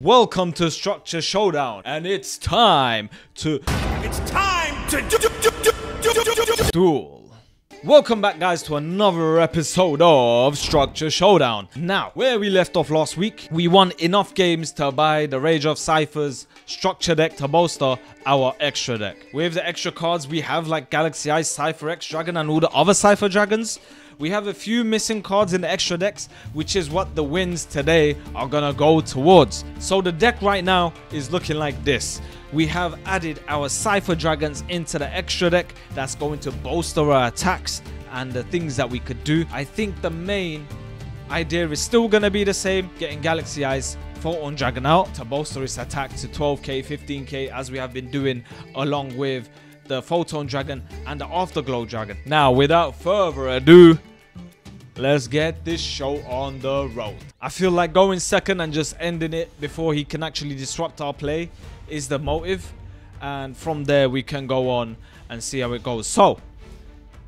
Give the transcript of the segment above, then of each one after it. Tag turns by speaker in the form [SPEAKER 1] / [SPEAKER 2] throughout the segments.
[SPEAKER 1] Welcome to Structure Showdown, and it's time to
[SPEAKER 2] It's time to do, do, do,
[SPEAKER 1] duel. Welcome back, guys, to another episode of Structure Showdown. Now, where we left off last week, we won enough games to buy the Rage of Ciphers structure deck to bolster our extra deck. With the extra cards, we have like Galaxy Eyes, Cipher X Dragon, and all the other Cipher Dragons. We have a few missing cards in the extra decks, which is what the wins today are gonna go towards. So the deck right now is looking like this. We have added our Cipher Dragons into the extra deck that's going to bolster our attacks and the things that we could do. I think the main idea is still gonna be the same, getting Galaxy Eyes Photon Dragon out to bolster its attack to 12k, 15k as we have been doing along with the Photon Dragon and the Afterglow Dragon. Now, without further ado, let's get this show on the road. I feel like going second and just ending it before he can actually disrupt our play is the motive. And from there, we can go on and see how it goes. So,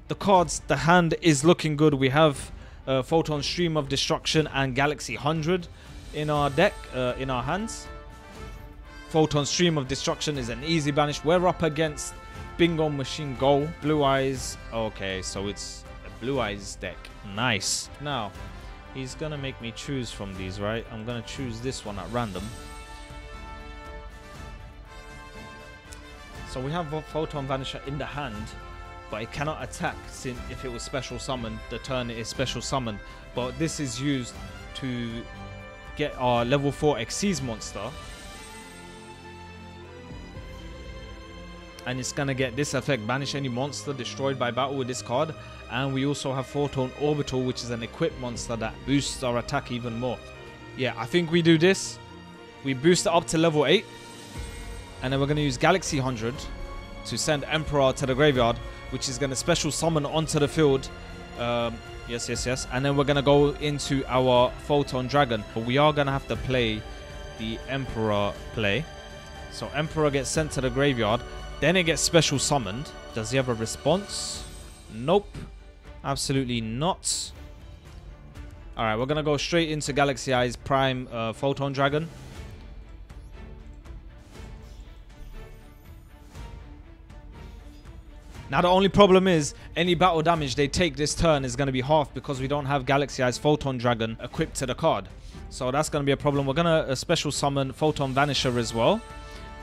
[SPEAKER 1] the cards, the hand is looking good. We have uh, Photon Stream of Destruction and Galaxy 100 in our deck, uh, in our hands. Photon Stream of Destruction is an easy banish. We're up against Bingo Machine Go. Blue Eyes. Okay, so it's Blue Eyes deck. Nice. Now, he's gonna make me choose from these, right? I'm gonna choose this one at random. So we have Photon Vanisher in the hand, but it cannot attack since if it was special summoned, the turn it is special summoned. But this is used to get our level 4 Xyz monster. And it's gonna get this effect, banish any monster destroyed by battle with this card. And we also have Photon Orbital, which is an equipped monster that boosts our attack even more. Yeah, I think we do this. We boost it up to level 8. And then we're gonna use Galaxy 100 to send Emperor to the graveyard, which is gonna special summon onto the field. Um, yes, yes, yes. And then we're gonna go into our Photon Dragon. But we are gonna have to play the Emperor play. So Emperor gets sent to the graveyard. Then it gets special summoned. Does he have a response? Nope. Absolutely not. Alright, we're gonna go straight into Galaxy Eyes Prime uh, Photon Dragon. Now the only problem is any battle damage they take this turn is going to be half because we don't have Galaxy Eyes Photon Dragon equipped to the card. So that's going to be a problem. We're going to uh, special summon Photon Vanisher as well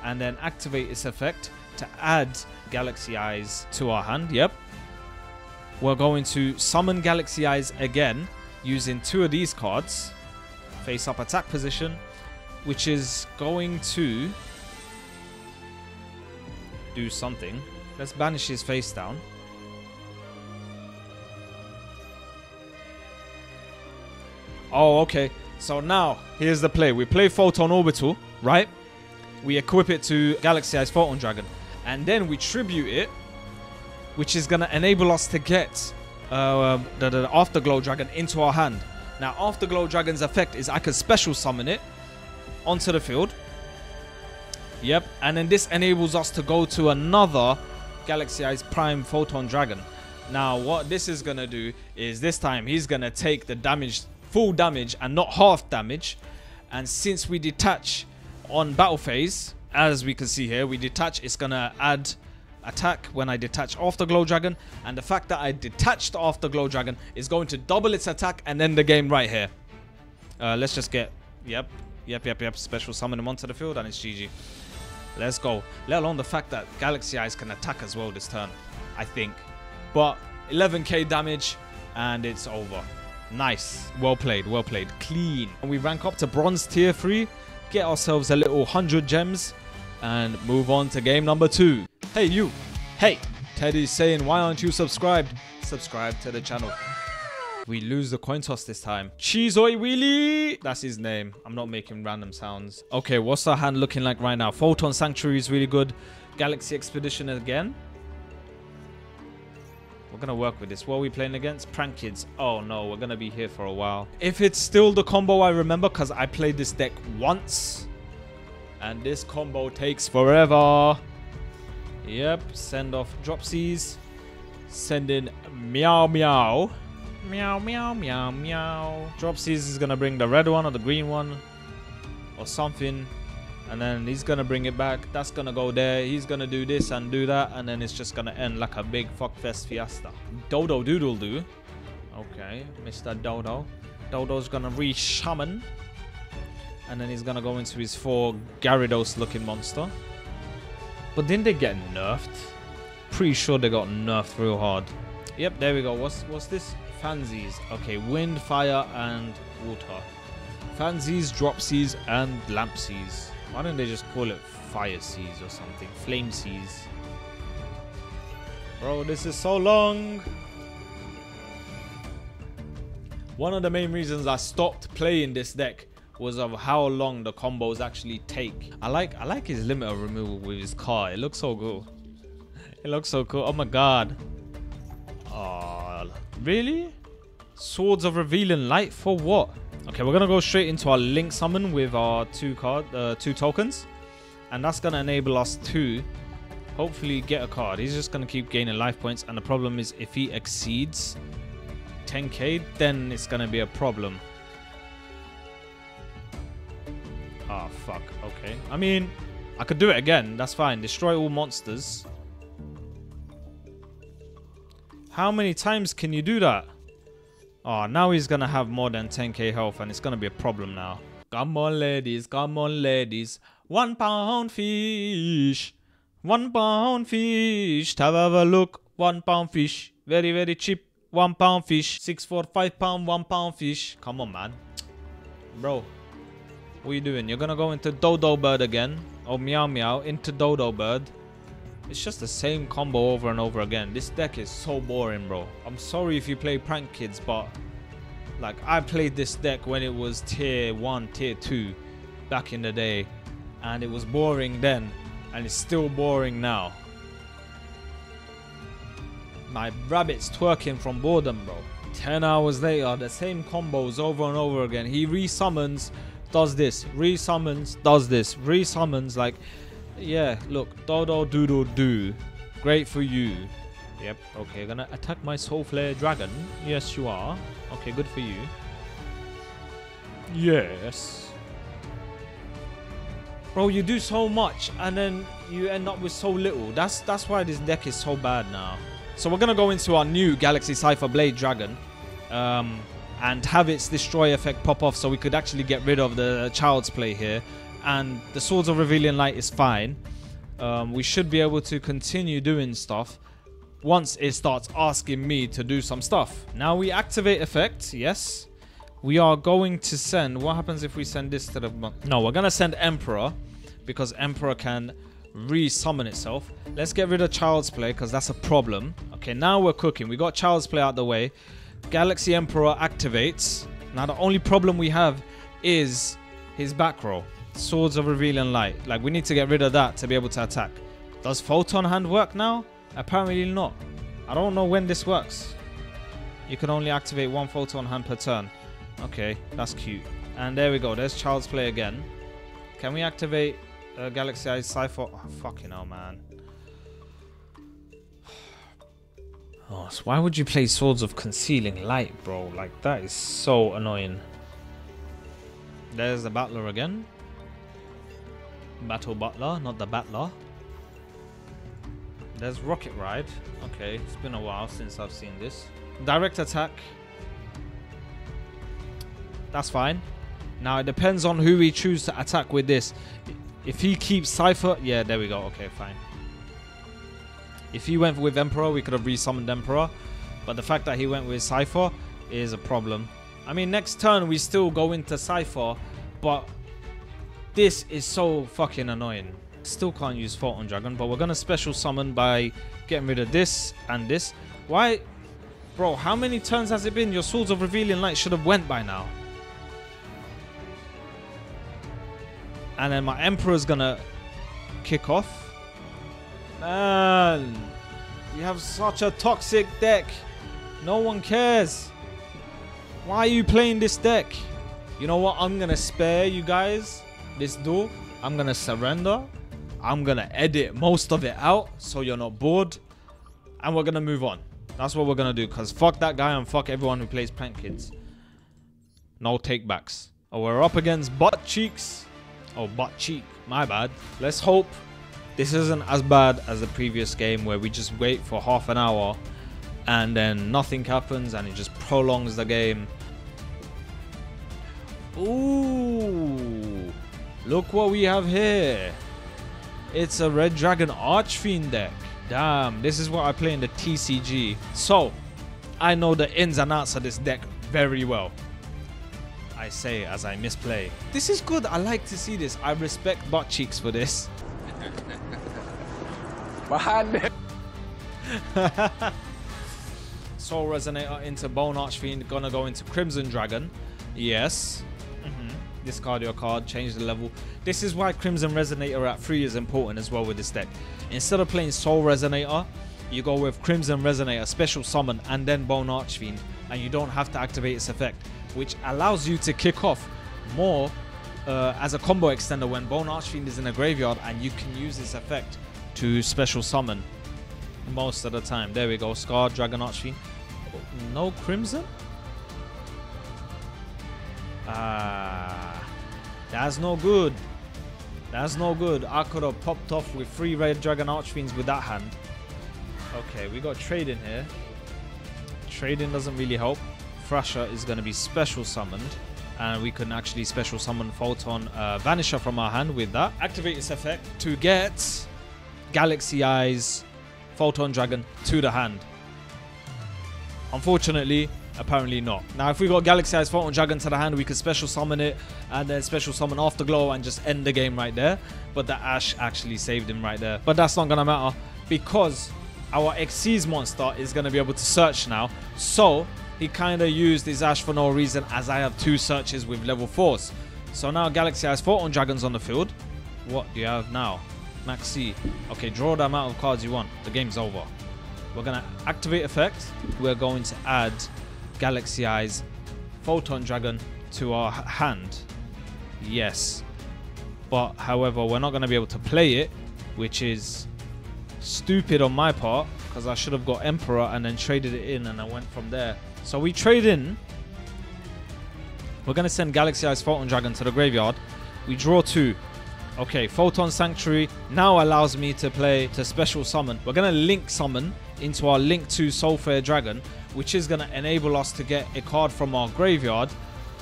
[SPEAKER 1] and then activate its effect to add Galaxy Eyes to our hand. Yep. We're going to summon Galaxy Eyes again using two of these cards. Face up attack position, which is going to do something. Let's banish his face down. Oh, okay. So now, here's the play. We play Photon Orbital, right? We equip it to Galaxy Eyes Photon Dragon. And then we tribute it, which is going to enable us to get uh, the, the Afterglow Dragon into our hand. Now, Afterglow Dragon's effect is I can special summon it onto the field. Yep. And then this enables us to go to another Galaxy Eyes Prime Photon Dragon. Now, what this is going to do is this time he's going to take the damage, full damage, and not half damage. And since we detach on battle phase, as we can see here, we detach, it's going to add attack when I detach off the Afterglow Dragon. And the fact that I detached off the Afterglow Dragon is going to double its attack and end the game right here. Uh, let's just get, yep, yep, yep, yep, special summon him onto the field and it's GG. Let's go. Let alone the fact that Galaxy Eyes can attack as well this turn, I think. But 11k damage and it's over. Nice. Well played, well played. Clean. And we rank up to bronze tier 3, get ourselves a little 100 gems and move on to game number 2. Hey you. Hey. Teddy's saying why aren't you subscribed? Subscribe to the channel. We lose the coin toss this time. Cheezoy Wheelie! That's his name. I'm not making random sounds. Okay, what's our hand looking like right now? Photon Sanctuary is really good. Galaxy Expedition again. We're going to work with this. What are we playing against? Prank Kids. Oh no, we're going to be here for a while. If it's still the combo I remember, because I played this deck once. And this combo takes forever. Yep, send off Dropsies. Send in Meow Meow. Meow, meow, meow, meow. Dropsies is gonna bring the red one or the green one. or something. And then he's gonna bring it back. That's gonna go there. He's gonna do this and do that, and then it's just gonna end like a big fuckfest fiesta. Dodo Doodle do. Okay, Mr. Dodo. Dodo's gonna re-shaman. And then he's gonna go into his four Gyarados looking monster. But didn't they get nerfed? Pretty sure they got nerfed real hard. Yep, there we go. What's what's this? Fansies. Okay, wind, fire, and water. Fansies, dropsies, and lampsies. Why don't they just call it fire seas or something? Flame seas. Bro, this is so long. One of the main reasons I stopped playing this deck was of how long the combos actually take. I like I like his limit of removal with his car. It looks so cool. It looks so cool. Oh my god. Oh, really? Swords of Revealing Light for what? Okay, we're gonna go straight into our Link Summon with our two card, uh, two tokens, and that's gonna enable us to hopefully get a card. He's just gonna keep gaining life points, and the problem is if he exceeds 10k, then it's gonna be a problem. Ah, oh, fuck. Okay. I mean, I could do it again. That's fine. Destroy all monsters. How many times can you do that? Oh, now he's gonna have more than 10k health and it's gonna be a problem now. Come on, ladies. Come on, ladies. One pound fish. One pound fish. Have a look. One pound fish. Very, very cheap. One pound fish. Six for five pound. One pound fish. Come on, man. Bro. What are you doing? You're gonna go into Dodo Bird again. Oh, Meow Meow. Into Dodo Bird. It's just the same combo over and over again. This deck is so boring, bro. I'm sorry if you play Prank Kids, but... Like, I played this deck when it was tier 1, tier 2. Back in the day. And it was boring then. And it's still boring now. My rabbit's twerking from boredom, bro. 10 hours later, the same combos over and over again. He resummons, does this. Resummons, does this. Resummons, like... Yeah, look. Dodo doodle do. Great for you. Yep, okay. Gonna attack my Solflare Dragon. Yes, you are. Okay, good for you. Yes. Bro, you do so much and then you end up with so little. That's that's why this deck is so bad now. So we're gonna go into our new Galaxy Cipher Blade Dragon. Um, and have its destroy effect pop off so we could actually get rid of the child's play here and the Swords of Revealing Light is fine. Um, we should be able to continue doing stuff once it starts asking me to do some stuff. Now we activate effect, yes. We are going to send, what happens if we send this to the, no, we're gonna send Emperor because Emperor can re-summon itself. Let's get rid of Child's Play because that's a problem. Okay, now we're cooking. We got Child's Play out the way. Galaxy Emperor activates. Now the only problem we have is his back row. Swords of Revealing Light. Like, we need to get rid of that to be able to attack. Does Photon Hand work now? Apparently not. I don't know when this works. You can only activate one Photon Hand per turn. Okay, that's cute. And there we go. There's Child's Play again. Can we activate uh, Galaxy Eyes Cipher? Oh, fucking hell, man. Oh, so why would you play Swords of Concealing Light, bro? Like, that is so annoying. There's the Battler again. Battle Butler, not the Battler. There's Rocket Ride. Okay, it's been a while since I've seen this. Direct Attack. That's fine. Now, it depends on who we choose to attack with this. If he keeps Cipher... Yeah, there we go. Okay, fine. If he went with Emperor, we could have resummoned Emperor. But the fact that he went with Cipher is a problem. I mean, next turn, we still go into Cipher. But this is so fucking annoying. Still can't use Photon Dragon, but we're going to special summon by getting rid of this and this. Why? Bro, how many turns has it been? Your Swords of Revealing Light should have went by now. And then my Emperor's going to kick off. Man, you have such a toxic deck. No one cares. Why are you playing this deck? You know what? I'm going to spare you guys this duel. I'm going to surrender. I'm going to edit most of it out so you're not bored. And we're going to move on. That's what we're going to do. Because fuck that guy and fuck everyone who plays Prank Kids. No takebacks. Oh, we're up against Butt Cheeks. Oh, butt cheek. My bad. Let's hope this isn't as bad as the previous game where we just wait for half an hour and then nothing happens and it just prolongs the game. Ooh, look what we have here. It's a Red Dragon Archfiend deck. Damn, this is what I play in the TCG. So, I know the ins and outs of this deck very well. I say as I misplay. This is good. I like to see this. I respect butt cheeks for this.
[SPEAKER 3] Behind
[SPEAKER 1] Soul Resonator into Bone Archfiend. Gonna go into Crimson Dragon. Yes. Discard your card. Change the level. This is why Crimson Resonator at 3 is important as well with this deck. Instead of playing Soul Resonator, you go with Crimson Resonator, Special Summon, and then Bone Archfiend. And you don't have to activate its effect. Which allows you to kick off more uh, as a combo extender when Bone Archfiend is in a graveyard and you can use this effect to special summon most of the time. There we go. Scar, Dragon Archfiend. No Crimson? Ah, that's no good. That's no good. I could have popped off with three red Dragon Archfiends with that hand. Okay, we got trading here. Trading doesn't really help. Thrasher is going to be special summoned. And we can actually special summon Photon uh, Vanisher from our hand with that. Activate this effect to get Galaxy Eyes Photon Dragon to the hand. Unfortunately, apparently not. Now, if we got Galaxy Eyes Photon Dragon to the hand, we could special summon it and then special summon Afterglow and just end the game right there. But the Ash actually saved him right there. But that's not going to matter because our Xyz monster is going to be able to search now. So, he kind of used his Ash for no reason as I have two searches with level 4s. So now Galaxy Eyes Photon Dragons on the field. What do you have now? Maxx "C". Okay, draw the amount of cards you want. The game's over. We're going to activate effect. We're going to add Galaxy Eyes Photon Dragon to our hand. Yes. But however, we're not going to be able to play it, which is stupid on my part because I should have got Emperor and then traded it in and I went from there. So we trade in. We're going to send Galaxy Eyes Photon Dragon to the graveyard. We draw two. Okay, Photon Sanctuary now allows me to play to special summon. We're going to link summon into our Link 2 Solflare Dragon, which is going to enable us to get a card from our graveyard,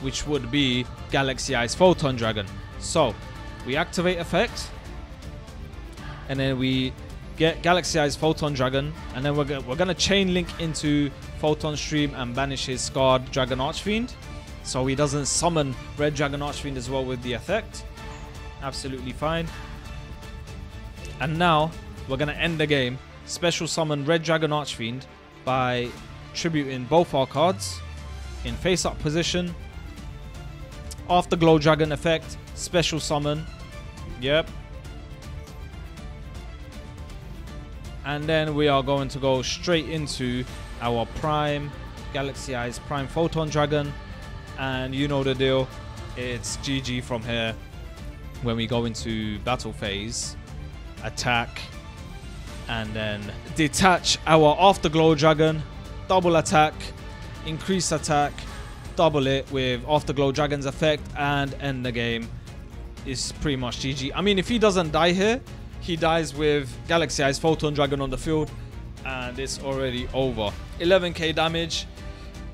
[SPEAKER 1] which would be Galaxy Eyes Photon Dragon. So, we activate effect, and then we get Galaxy Eyes Photon Dragon, and then we're, go- we're going to chain link into Photon Stream and banish his Scarred Dragon Archfiend. So he doesn't summon Red Dragon Archfiend as well with the effect. Absolutely fine. And now we're going to end the game. Special summon Red Dragon Archfiend by tributing both our cards in face up position. After Glow Dragon effect, special summon. Yep. And then we are going to go straight into our Prime Galaxy Eyes Prime Photon Dragon. And you know the deal. It's GG from here when we go into battle phase. Attack. And then detach our Afterglow Dragon. Double attack. Increase attack. Double it with Afterglow Dragon's effect. And end the game. Is pretty much GG. I mean, if he doesn't die here, he dies with Galaxy Eyes Photon Dragon on the field. And it's already over. 11k damage.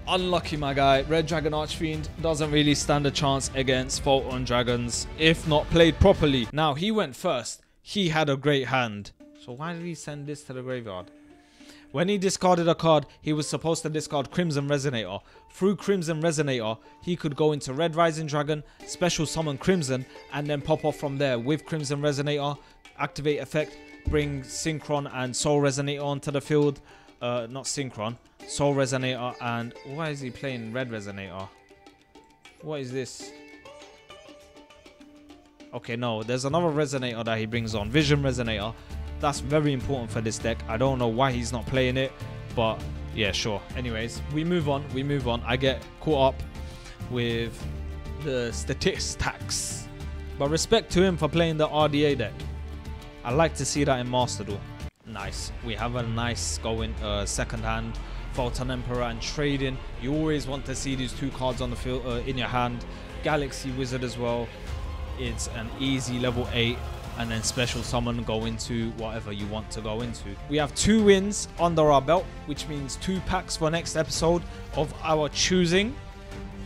[SPEAKER 1] Unlucky, my guy. Red Dragon Archfiend doesn't really stand a chance against Photon Dragons if not played properly. Now, he went first. He had a great hand. So why did he send this to the graveyard? When he discarded a card, he was supposed to discard Crimson Resonator. Through Crimson Resonator, he could go into Red Rising Dragon, special summon Crimson, and then pop off from there with Crimson Resonator, activate effect, bring Synchron and Soul Resonator onto the field. Uh, not Synchron, Soul Resonator, and why is he playing Red Resonator? What is this? Okay, no, there's another Resonator that he brings on, Vision Resonator. That's very important for this deck. I don't know why he's not playing it, but yeah, sure. Anyways, we move on. We move on. I get caught up with the statistics. But respect to him for playing the RDA deck. I like to see that in Master Duel. Nice. We have a nice going uh, second hand. Photon Emperor and trading. You always want to see these two cards on the field uh, in your hand. Galaxy Wizard as well. it's an easy level 8 and then special summon go into whatever you want to go into. We have two wins under our belt, which means two packs for next episode of our choosing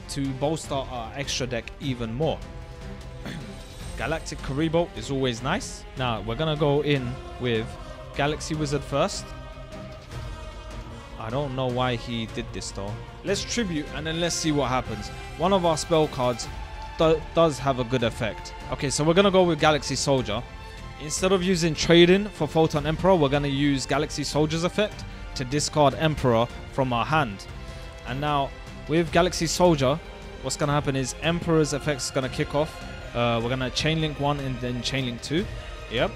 [SPEAKER 1] to bolster our extra deck even more. Galactic Kuriboh is always nice. Now we're gonna go in with Galaxy Wizard first. I don't know why he did this though. Let's tribute and then let's see what happens. One of our spell cards do does have a good effect. Okay, so we're gonna go with Galaxy Soldier. Instead of using trading for Photon Emperor, we're gonna use Galaxy Soldier's effect to discard Emperor from our hand. And now with Galaxy Soldier, what's gonna happen is Emperor's effect is gonna kick off. Uh, we're gonna chain link one and then chain link two. Yep.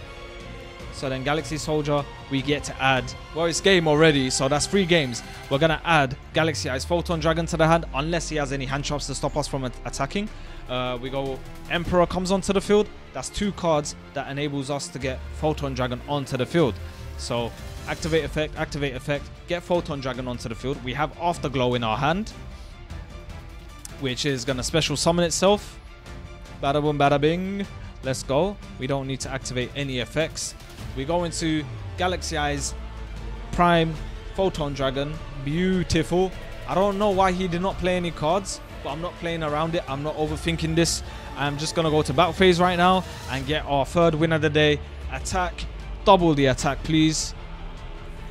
[SPEAKER 1] So then Galaxy Soldier, we get to add, well, it's game already, so that's three games. We're going to add Galaxy Eyes Photon Dragon to the hand, unless he has any hand traps to stop us from attacking. Uh, we go Emperor comes onto the field. That's two cards that enables us to get Photon Dragon onto the field. So activate effect, activate effect, get Photon Dragon onto the field. We have Afterglow in our hand, which is going to special summon itself. Bada boom, bada bing. Let's go. We don't need to activate any effects. We go into Galaxy Eyes Prime Photon Dragon. Beautiful. I don't know why he did not play any cards, but I'm not playing around it. I'm not overthinking this. I'm just going to go to battle phase right now and get our third win of the day. Attack. Double the attack, please.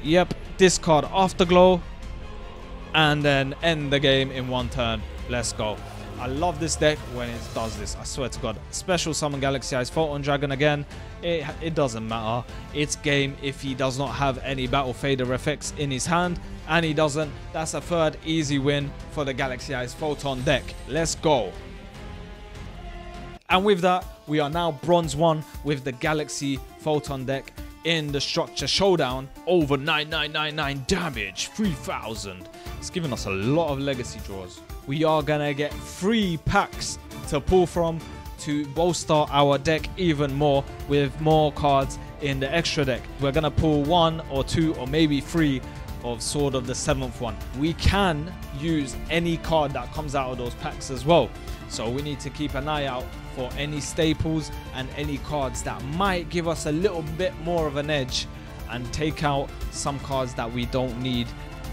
[SPEAKER 1] Yep. Discard Afterglow. And then end the game in one turn. Let's go. I love this deck when it does this. I swear to God. Special Summon Galaxy Eyes Photon Dragon again. It, it doesn't matter. It's game if he does not have any Battle Fader effects in his hand. And he doesn't. That's a third easy win for the Galaxy Eyes Photon deck. Let's go. And with that, we are now bronze one with the Galaxy Photon deck in the structure showdown. Over 9999 damage, 3000. It's giving us a lot of legacy draws. We are gonna get three packs to pull from to bolster our deck even more with more cards in the extra deck. We're gonna pull one or two or maybe three of Sword of the Seventh one. We can use any card that comes out of those packs as well. So we need to keep an eye out for any staples and any cards that might give us a little bit more of an edge and take out some cards that we don't need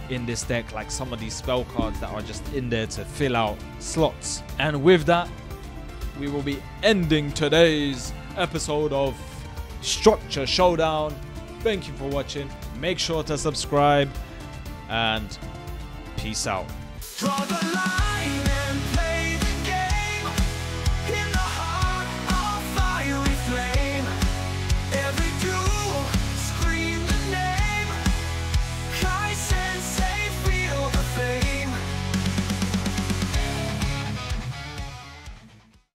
[SPEAKER 1] in this deck like some of these spell cards that are just in there to fill out slots. And with that, we will be ending today's episode of Structure Showdown. Thank you for watching. Make sure to subscribe and peace out.